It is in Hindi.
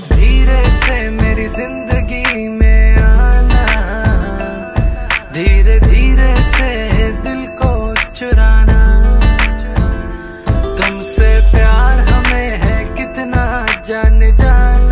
धीरे से मेरी ज़िंदगी में आना। धीरे धीरे से दिल को चुराना। तुमसे प्यार हमें है कितना जान जान